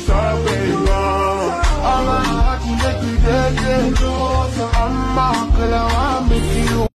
stop. I'm a hot, you make me dead,